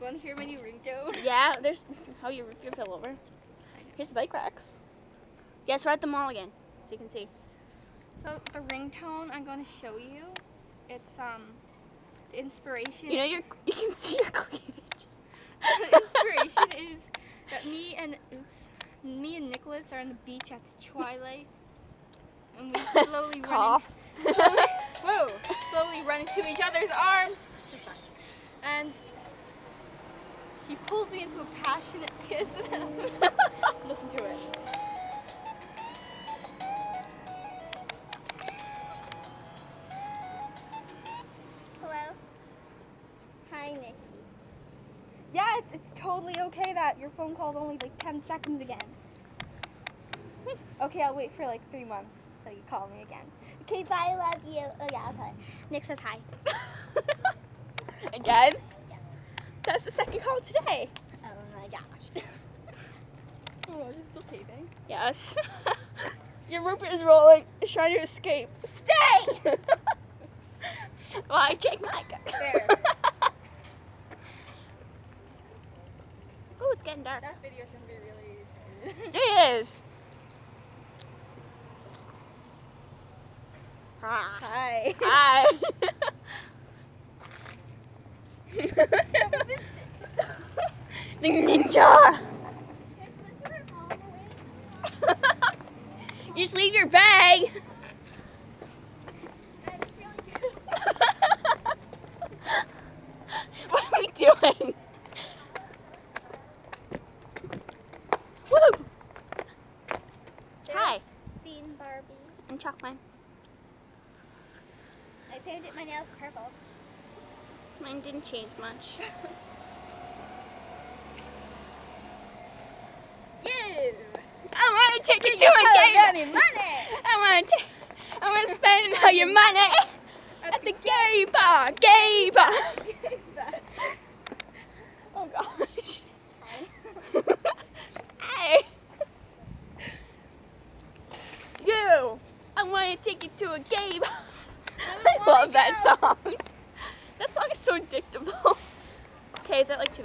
Want to hear my new ringtone? Yeah, there's. Oh, you you fell over. Here's the bike racks. Yes, we're at the mall again, so you can see. So the ringtone I'm going to show you, it's um, the inspiration. You know, you you can see your cleavage. the inspiration is that me and oops, me and Nicholas are on the beach at twilight, and we slowly run. Slowly, whoa! Slowly run into each other's arms. Just that. And he pulls me into a passionate kiss. Listen to it. Hello. Hi, Nick. Yeah, it's, it's totally okay that your phone call's only like 10 seconds again. okay, I'll wait for like three months till you call me again. Okay, bye. I love you. Oh yeah, okay. Nick says hi. Again? That's the second call today. Oh my gosh. Oh, is it still taping? Yes. your rope is rolling. It's trying to escape. Stay! Why, Jake Mike? There. oh, it's getting dark. That video's gonna be really. It is. Hi. Hi. The ninja. you just leave your bag. what are we doing? Woo! Hi, Scene Barbie. and ChalkMime. I painted my nails purple. Mine didn't change much. You. I want to take you to a game. I want to. I want to spend all your money at the gay bar. Gay bar. oh gosh. hey. You. I want to take you to a gay bar. I, love that song. That song is so addictable. Okay, is that like too